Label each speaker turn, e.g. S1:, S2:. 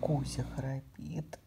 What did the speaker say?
S1: Кузя храпит.